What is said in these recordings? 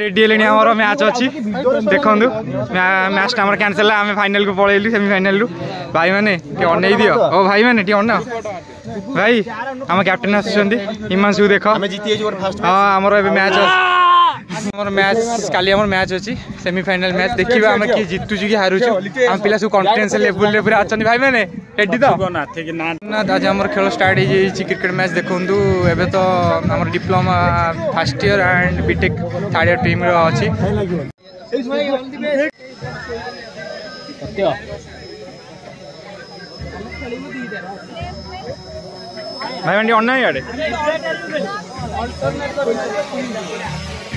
Ready হলে আমার match অছি দেখুন ম্যাচটা আমার ক্যানসেল হল আমি ফাইনাল কু পড়াইলু সেমিফাইনাল রু ভাই মানে টিকে অনেই দিও ও ভাই মানে টিকে অনাও ভাই আমার ক্যাপ্টেন আসুচ্ছেন হিমাংশু দেখ হ্যাঁ আমার এবার ম্যাচ मोर मैच काली आम मैच अच्छी सेमिफाइनाल मैच देखा आम किए जितुचु कि हारुचु आम पिला सब कन्फिडेन्स लेवल रे पूरा अच्छा भाई मैंने रेडी तो ना आज आम खेल स्टार्ट हो क्रिकेट मैच देखु एवं तो आम diploma first year and B Tech third year team अच्छी भाई मैंने अन्ना इे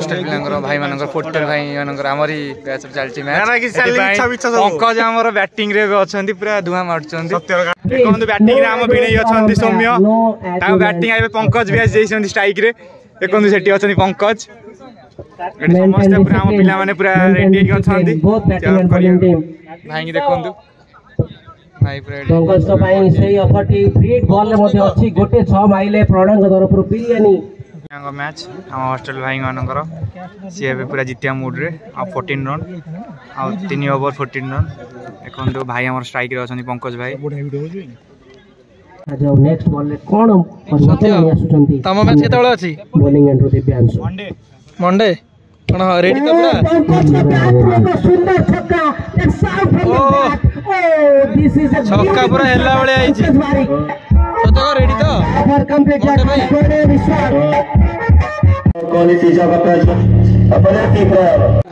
ହଷ୍ଟେଲ ପିଲାଙ୍କର ଭାଇମାନଙ୍କର ପୋର୍ଟାଲ ଭାଇମାନଙ୍କର ଆମର ବ୍ୟାଚରେ ଚାଲିଛି ମ୍ୟାଚ୍ ପଙ୍କଜ ଆମର ବ୍ୟାଟିଂରେ ଏବେ ଅଛନ୍ତି ପୁରା ଧୂଆଁ ମାରୁଛନ୍ତି ଦେଖନ୍ତୁ ବ୍ୟାଟିଂରେ ଆମ ଭିଣେଇ ଅଛନ୍ତି ସୌମ୍ୟ ତାଙ୍କ ବ୍ୟାଟିଂ ଏବେ ପଙ୍କଜ ବ୍ୟାଚ୍ ଦେଇଛନ୍ତି ଷ୍ଟ୍ରାଇକ୍ରେ ଦେଖନ୍ତୁ ସେଠି ଅଛନ୍ତି ପଙ୍କଜ ଏଠି ସମସ୍ତେ ପୁରା ଆମ ପିଲାମାନେ ପୁରା ରେଡି ହେଇକି ଅଛନ୍ତି ଭାଇକି ଦେଖନ୍ତୁ ପଙ୍କଜଙ୍କ ପାଇଁ ସେଇ ଅଫରଟି ଫ୍ରି ବଲ୍ରେ ମଧ୍ୟ ଅଛି ଗୋଟେ ଛଅ ମାଇଲେ ପ୍ରଣୟଙ୍କ ତରଫରୁ ବିରିୟାନୀ ତାଙ୍କ ମ୍ୟାଚ୍ ଆମ ହଷ୍ଟେଲ ଭାଇମାନଙ୍କର ସିଏ ଏବେ ପୁରା ଜିତିବା ମୁଡ଼୍ରେ ଆଉ ଫୋର୍ଟିନ୍ ରନ୍ ଆଉ ତିନି ଓଭର ଫୋର୍ଟିନ୍ ରନ୍ ଦେଖନ୍ତୁ ଭାଇ ଆମର ଷ୍ଟ୍ରାଇକ୍ରେ ଅଛନ୍ତି ପଙ୍କଜ ଭାଇ ତମ ମ୍ୟାଚ୍ କେତେବେଳେ ଅଛି ବୋଲିଂ ଏଣ୍ଡ୍ରୁ ଦିବ୍ୟାଂଶୁ ମଣ୍ଡେ କ'ଣ ରେଡ଼ି ତ ପୁରା ଛକା ପୁରା ହେଲା ଭଳିଆ ହେଇଛି కొడతాగా రెడీతో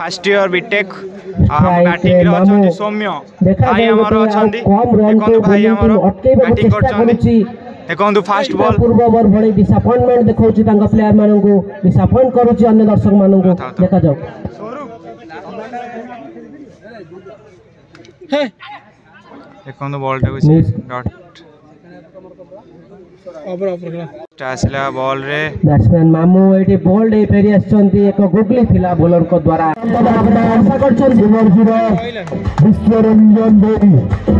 first year B Tech batting অনেক সৌম্য ভাই আমার অনেক দেখুন ভাই আমার ব্যাটিং করছেন দেখুন ফার্স্ট বল পূর্ব ওভার ভি ডিসঅ্যাপয়েন্টমেন্ট দেখাউছি তাঙ্ক প্লেয়ার মানকু ডিসঅ্যাপয়েন্ট করুছি অন্য দর্শক মানকু দেখা যাও দেখুন বলটা ডট ଅପର ଅପର ଆସିଲା ବଲ୍ରେ ବ୍ୟାଟ୍ସମ୍ୟାନ୍ ମାମୁ ଏଠି ବଲ୍ରେ ଫେରି ଆସିଛନ୍ତି ଏକ ଗୁଗଲି ଥିଲା ବୋଲରଙ୍କ ଦ୍ୱାରା ଆଶା କରିଛନ୍ତି bowler Biswaranjan Devi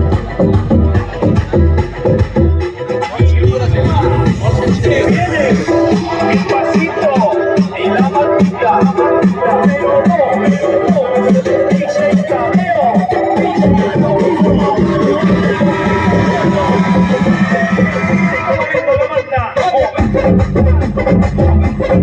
Yeah. Coach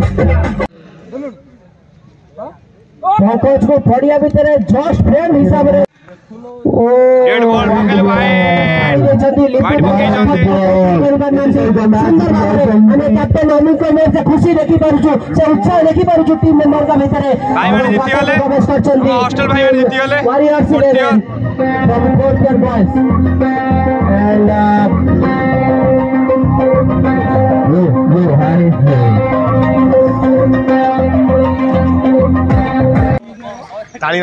को बढ़िया भी तेरे जोश फ्रेंड हिसाब रे ओ डेड बॉल पकड़ भाई वाइड पकड़ी जाते सुंदर बात रे અને કેપ્ટન અમિત કો મેં ખુશી દેખી પારુછુ સે ઉત્સાહ દેખી પારુછુ ટીમ મેમ્બર કા ભીતરે ભાઈ મને જીતી ગલે હોસ્ટેલ ભાઈ મને જીતી ગલે warriors eleven from quarter boys and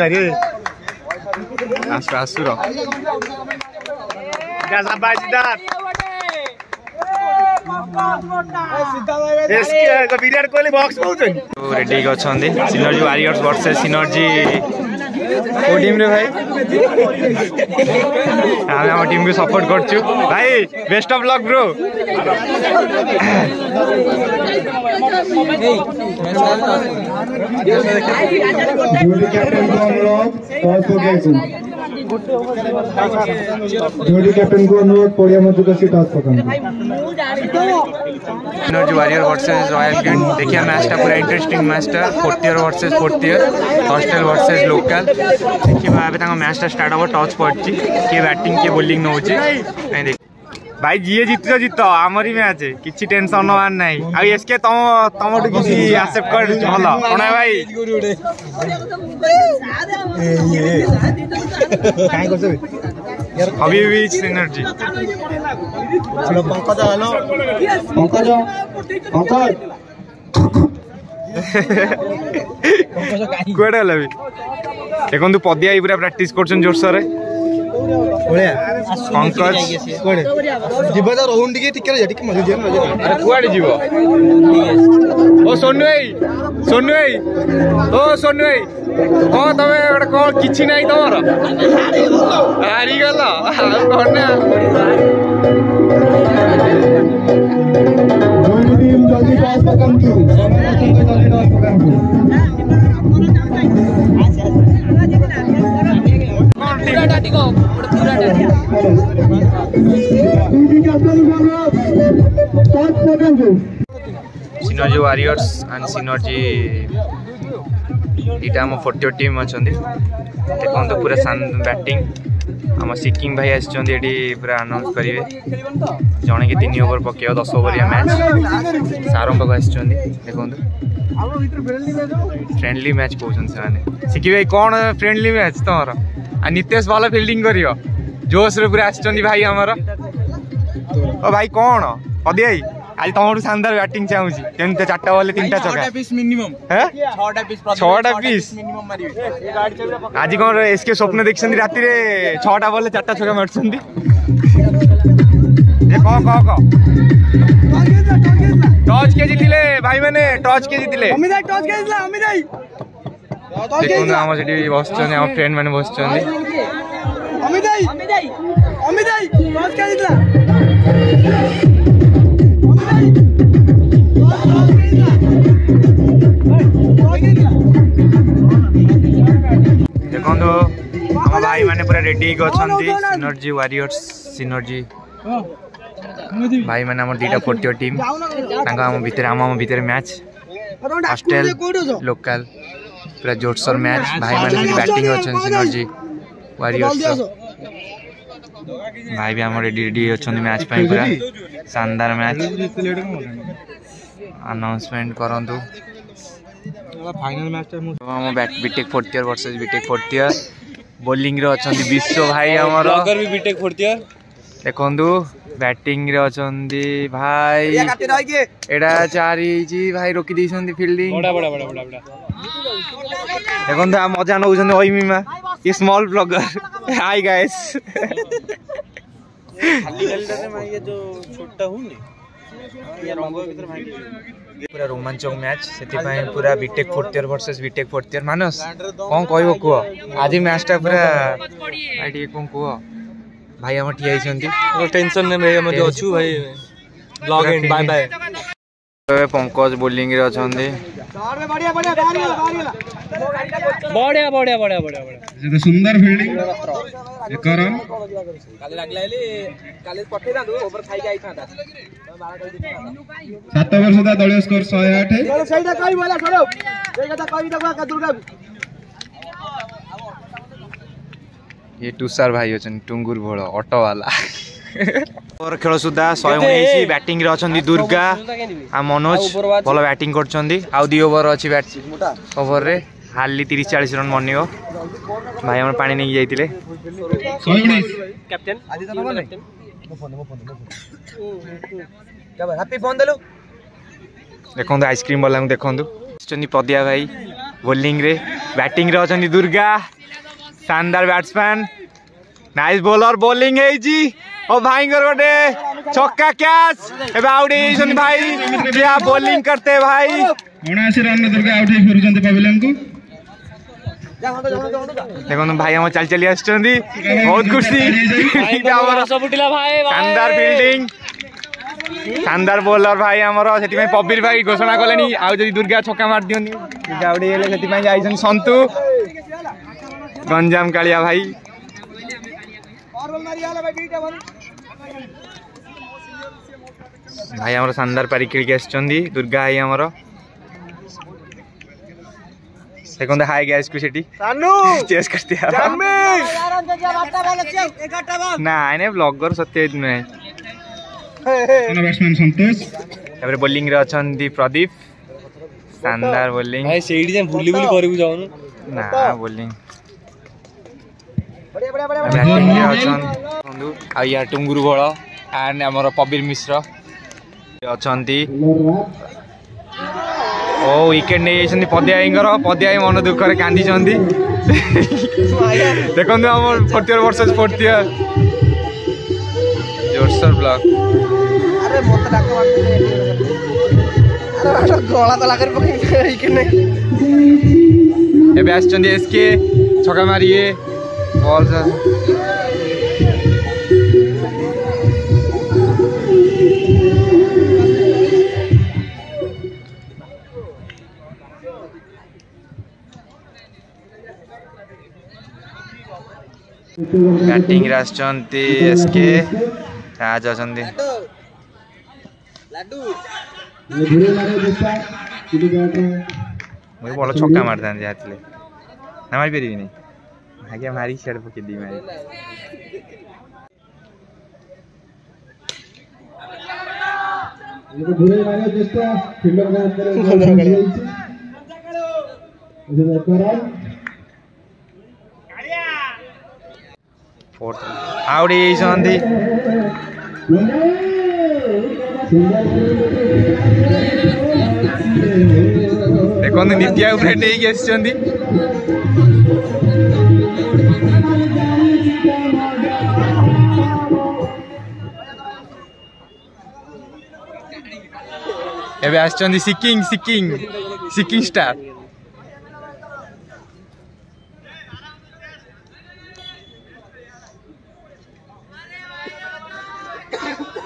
পানি ভাই রে আসবে আসু র গাজা বাজিদার বিরাট কোহলি বক্স পাউছেন রেডি অছন্তি সিনর্জি ওয়ারিয়র্স ভর্সেস সিনর্জি কোউ টিম রে ভাই আমি আমার টিমকে সাপোর্ট করছি ভাই best of luck bro captain जोड़ी कैप्टन को अनुरोध पोडियम में जुटा सीट आज पकड़ पकड़ना वॉरियर वर्सेस रॉयल ग्रीन देखिए मैच का पूरा इंटरेस्टिंग मैच था fourth year versus fourth year hostel versus local देखिए भाई मैच स्टार्ट हम टॉस पड़ी किए बैटिंग किए बोलिंग नौ देखिए ভাই ଯିଏ ଜିତୁଛ ଜିତ ଆମରି ମ୍ୟାଚ୍ କିଛି ଟେନସନ୍ ନେବାର ନାହିଁ ଆଉ ଏସ୍କେ ତମ ତମଠୁ କିଛି ଆକ୍ସେପ୍ଟ କରି ଭଲ ପ୍ରଣୟ ଭାଇ କାହିଁ କରୁଛ ହବି ବି synergy hello Pankaj hello Pankaj Pankaj କୁଆଡ଼େ ହେଲା ବି ଦେଖନ୍ତୁ ପଦିଆ ଏଇ ପୁରା ପ୍ରାକ୍ଟିସ୍ କରୁଛନ୍ତି ଜୋରସୋରରେ ପଙ୍କଜ କୁଆଡ଼େ ଯିବା ତ ରହୁନି ଟିକେ ଟିକେ ଟିକେ ମଝି ଯିବ କୁଆଡ଼େ ଯିବ ଓ ସୋନୁ ଭାଇ ସୋନୁ ଭାଇ ଓ ସୋନୁ ଭାଇ କ'ଣ ତମେ ଗୋଟେ କ'ଣ କିଛି ନାହିଁ ତମର ହାରିଗଲ ଆଉ କ'ଣ ନା ଜଲ୍ଦି ଡସ୍ ପକାନ୍ତୁ ଜଲ୍ଦି ଡସ୍ ପକାନ୍ତୁ डाटी को पूरा डाटी सिनर्जी वारियर्स एंड सिनर्जी दुटा आम फोटो टीम अच्छा देखते पूरा बैटिंग आम सिकिङ भाइ आसिन्छ एटी पुरा आनाउन्स गरे जने कि तिन ओभर पकेब दस ओभरिया म्याच सारङ पाख आसिन्छ देखନ୍ତୁ फ्रेन्डली म्याच कहुन्छ ସେମାନେ सिकि भाइ କ'ଣ फ्रेन्डली म्याच ତମର ଆଉ ନିତେଶ ଭଲ ଫିଲ୍ଡିଂ କରିବ ଜୋସ୍ରେ ପୁରା ଆସିଛନ୍ତି ଭାଇ ଆମର ଓ ଭାଇ আজ তোমার শানদার ব্যাটিং চাহুছি যেমন চারটা বলে তিনটা ছক্কা হ্যাঁ ছটা পিস আজ কোন এসকে স্বপ্ন দেখছেন রাতে ছটা বলে চারটা ছক্কা মারছেন কহ কহ কহ টচ কে জিতিলে ভাই মানে টচ কে জিতিলে অমিত ভাই টচ কে জিতলা অমিত ভাই ଦେଖନ୍ତୁ ଆମ ସେଠି ବସିଛନ୍ତି ଆମ ଫ୍ରେଣ୍ଡ ବସିଛନ୍ତି ଦେଖନ୍ତୁ ଆମ ଭାଇମାନେ ପୁରା ରେଡ଼ି ହେଇକି ଅଛନ୍ତି ସିନର୍ଜି ୱାରିୟର୍ସ ସିନର୍ଜି ଭାଇମାନେ ଆମର ଦୁଇଟା ଫୋର୍ଟିଓ ଟିମ୍ ତାଙ୍କ ଆମ ଭିତରେ ଆମ ଆମ ଭିତରେ ମ୍ୟାଚ୍ ହଷ୍ଟେଲ ଲୋକାଲ ପୁରା ଜୋରସୋର ମ୍ୟାଚ୍ ଭାଇମାନେ ସେଠି ବ୍ୟାଟିଂ ଅଛନ୍ତି ସିନର୍ଜି ୱାରିୟର୍ସ ଭାଇ ବି ଆମର ରେଡ଼ି ରେଡ଼ି ଅଛନ୍ତି ମ୍ୟାଚ୍ ପାଇଁ ପୁରା ଶାନଦାର ମ୍ୟାଚ୍ ଆନାଉନ୍ସମେଣ୍ଟ କରନ୍ତୁ ଫାଇନାଲ ମ୍ୟାଚ୍ ଆମ BTech fourth year versus BTech fourth year ବୋଲିଂରେ ଅଛନ୍ତି ବିଶ୍ୱ ଭାଇ ଆମର ବିଟେକ୍ ଫୋର୍ଥ ଇୟର୍ ଦେଖନ୍ତୁ ବ୍ୟାଟିଂରେ ଅଛନ୍ତି ଭାଇ ଏଇଟା ଚାରି ହେଇଛି ଭାଇ ରୋକି ଦେଇଛନ୍ତି ଫିଲ୍ଡିଂ ଦେଖନ୍ତୁ ଆ ମଜା ନେଉଛନ୍ତି ଅଇମିମା a small blogger hi guys छोटा हूँ ପୁରା ରୋମାଞ୍ଚକ ମ୍ୟାଚ୍ ସେଥିପାଇଁ ପୁରା BTech fourth year versus BTech fourth year Manas କ'ଣ କହିବ କୁହ ଆଜି ମ୍ୟାଚ୍ଟା ପୁରା ଭାଇ ଟିକେ କ'ଣ କୁହ ଭାଇ ଆମ ଠିଆ ହେଇଛନ୍ତି ଟେନସନ୍ ଆମେ ଅଛୁ ଭାଇ blog and bye bye Pankaj bowling ରେ ଅଛନ୍ତି ବଢିଆ ବଢିଆ ବଢିଆ ବଢିଆ ବଢିଆ ସୁନ୍ଦର ଫିଲ୍ଡିଂ ଏକ ରନ୍ କାଲି ଲାଗିଲା ହେଲି କାଲି ପଠେଇଥାନ୍ତୁ ଓଭର ଖାଇକି ଆଇଥାନ୍ତା ସାତ ଓଭର ସୁଦ୍ଧା ଦଳୀୟ ସ୍କୋର ଶହେ ଆଠ ସେଇଟା କହିବୁ ହେଲା ସୌରଭ ସେଇ କଥା କହିବି ତାକୁ ଦୁର୍ଗା ये टुसार भाई अच्छा टुंगुर भोड़ अटोवाला ଓଭର ଖେଳ ସୁଦ୍ଧା ଶହେ ଉଣେଇଶ ବ୍ୟାଟିଂରେ ଅଛନ୍ତି ଦୁର୍ଗା ଆଉ ମନୋଜ ଭଲ ବ୍ୟାଟିଂ କରୁଛନ୍ତି ଆଉ ଦୁଇ ଓଭର ଅଛି ଓଭରରେ ହାର୍ଲି ତିରିଶ ଚାଳିଶ ରନ୍ ବନିବ ଭାଇ ଆମର ପାଣି ନେଇକି ଯାଇଥିଲେ ଦେଖନ୍ତୁ ଆଇସ୍କ୍ରିମ୍ ବାଲାଙ୍କୁ ଦେଖନ୍ତୁ ଆସିଛନ୍ତି ପଦିଆ ଭାଇ ବୋଲିଂରେ ବ୍ୟାଟିଂରେ ଅଛନ୍ତି ଦୁର୍ଗା ଶାନଦାର ବ୍ୟାଟ୍ସମ୍ୟାନ୍ ନାଇସ୍ ବୋଲର ବୋଲିଂ ହେଇଛି और भाई गोटे चौका कैच एवं आउट भाई क्या बॉलिंग करते भाई उनाशी रन दुर्गा आउट फेरुंट पवेलियन को देखो भाई हम चल चली आस बहुत खुशी शानदार फिल्डिंग शानदार बोलर भाई आमर से पबीर भाई घोषणा कले आदि दुर्गा छक्का मार दिखते दुर्गा आउट से जाइए सन्तु गंजाम कालिया भाई ଭାଇ ଆମର ଶାନଦାର ପାରି ଖେଳିକି ଆସିଛନ୍ତି ଦୁର୍ଗା ଭାଇ ଆମର ଦେଖନ୍ତୁ ହାଇ ଗ୍ୟାସ୍କୁ ସେଠି ଚେସ୍ କରିଦିଆ ନାଇଁ ନାଇଁ ବ୍ଲଗର ସତ୍ୟଜିତ ନୁହେଁ ତାପରେ ବୋଲିଂରେ ଅଛନ୍ତି ପ୍ରଦୀପ ଶାନଦାର ବୋଲିଂ ସେଇଠି ଯାଇ ବୁଲି ବୁଲି କରିବୁ ଯାଉନୁ ନା ବୋଲିଂ ଅଛନ୍ତି ଆଉ ୟା ଟୁଙ୍ଗୁରୁ ବଳ ଆଣ୍ଡ ଆମର ପବୀର ମିଶ୍ର ଅଛନ୍ତି ଓ ୱିକେଟ୍ ନେଇଯାଇଛନ୍ତି ପଦିଆଇଙ୍କର ପଦିଆଇ ମନ ଦୁଃଖରେ କାନ୍ଦିଛନ୍ତି ଦେଖନ୍ତୁ ଆମ fourth year versus fourth year ଜୋରସର block ଏବେ ଆସିଛନ୍ତି ଏସ୍କେ ଛକା ମାରିଏ ବଲ୍ ବ୍ୟାଟିଂରେ ଆସିଛନ୍ତି ଏସ୍କେ ରାଜ ଅଛନ୍ତି ମୁଁ ଭଲ ଛକା ମାରିଥାନ୍ତି ଯାହା ଥିଲେ ନା ମାରିପାରିବିନି ଆଜ୍ଞା ମାରିକି ସିଆଡ଼େ ପକେଇଦେବି ମାରି ଘୁରେଇ ମାରିବା ଚେଷ୍ଟା ଫିଲ୍ଡର ଉପରେ ଫୋର୍ଥ ଆଉଟ୍ ହେଇଯାଇଛନ୍ତି ଦେଖନ୍ତୁ ନିତ୍ୟା ଉପରେ ନେଇକି ଆସିଛନ୍ତି ଏବେ ଆସିଛନ୍ତି ସିକିଂ ସିକିଂ ସିକିଂ ଷ୍ଟାର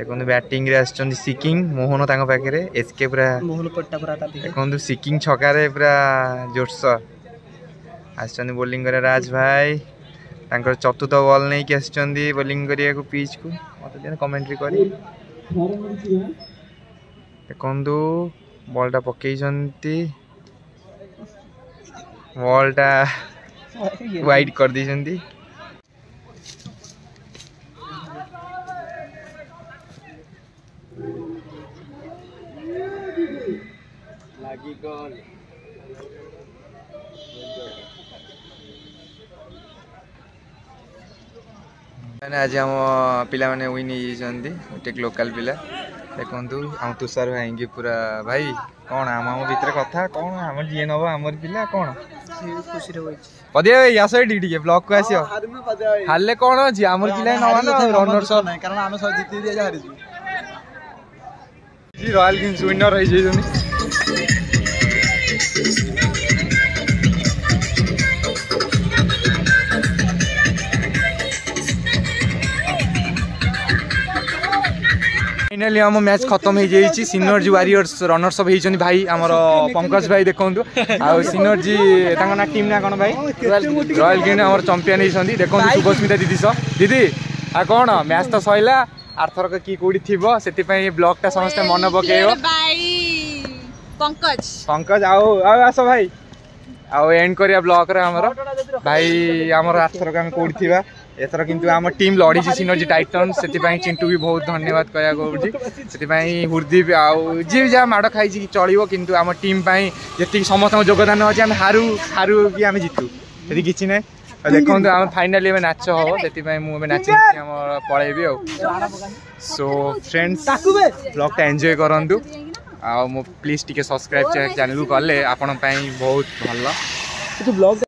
ଦେଖନ୍ତୁ ବ୍ୟାଟିଂରେ ଆସିଛନ୍ତି ସିକିଂ ମୋହନ ତାଙ୍କ ପାଖରେ ଏସ୍କେ ପୁରା ଦେଖନ୍ତୁ ସିକିଂ ଛକାରେ ପୁରା ଜୋରସୋର ଆସିଛନ୍ତି ବୋଲିଂ କରିବା ରାଜ ଭାଇ ତାଙ୍କର ଚତୁର୍ଥ ବଲ୍ ନେଇକି ଆସିଛନ୍ତି ବୋଲିଂ କରିବାକୁ ପିଚ୍କୁ ମୋତେ ଦିଅନ୍ତୁ କମେଣ୍ଟ୍ରି କରି ଦେଖନ୍ତୁ ବଲ୍ଟା ପକେଇଛନ୍ତି ବଲ୍ଟା ୱାଇଟ୍ କରିଦେଇଛନ୍ତି surgical आज आम पाने विन होते लोकाल पिला देखु आम तुषार भाई पूरा भाई कौन आम आम भितर कथा कौन आम जी नब आमर पिला कौन पदिया भाई आस ये ब्लॉग को आस हारे कौन अच्छे आमर पिला ना रनर्स कारण आम जीत हारी जी रॉयल किंग्स विनर रही ফাইনালি আম ম্যাচ খতম হয়ে হয়েযাই সিনিয়রজি ওয়ারিয়র্স রনর্স অফ হয়েছেন ভাই আমার পঙ্কজ ভাই দেখুন আিনিয়রজি তাঙ্ক না টিম না কোণ ভাই রয়াল কিং আমার চম্পিয়ান হয়েছেন দেখুন শুভস্মিতা দিদি সহ দিদি আর কোণ ম্যাচ তো সরিলা আরথরক কি কোটি থিব সে ব্লকটা সমস্ত মনে পকাইব পঙ্কজ আস ভাই আও এন্ড করিয়া ব্লগরে আমার ভাই আমার আর আরথরক আমি কোটি থিবা ଏଥର କିନ୍ତୁ ଆମ ଟିମ୍ ଲଢ଼ିଛି ସିନୋଜି ଟାଇଟନ୍ ସେଥିପାଇଁ ଚିଣ୍ଟୁ ବି ବହୁତ ଧନ୍ୟବାଦ କହିବାକୁ ପଡ଼ୁଛି ସେଥିପାଇଁ ହୃଦୀପ ଆଉ ଯିଏ ଯାହା ମାଡ଼ ଖାଇଛି ଚଳିବ କିନ୍ତୁ ଆମ ଟିମ୍ ପାଇଁ ଯେତିକି ସମସ୍ତଙ୍କ ଯୋଗଦାନ ଅଛି ଆମେ ହାରୁ ହାରୁ କି ଆମେ ଜିତୁ ସେଠି କିଛି ନାହିଁ ଦେଖନ୍ତୁ ଆମ ଫାଇନାଲି ଏବେ ନାଚ ହେବ ସେଥିପାଇଁ ମୁଁ ଏବେ ନାଚିକି ଆମ ପଳେଇବି ଆଉ ସୋ ଫ୍ରେଣ୍ଡସ୍ ବ୍ଲଗ୍ଟା ଏନ୍ଜୟ କରନ୍ତୁ ଆଉ ମୁଁ ପ୍ଲିଜ୍ ଟିକେ ସବସ୍କ୍ରାଇବ୍ ଚ୍ୟାନେଲ୍କୁ କଲେ ଆପଣଙ୍କ ପାଇଁ ବହୁତ ଭଲ ବ୍ଲଗ୍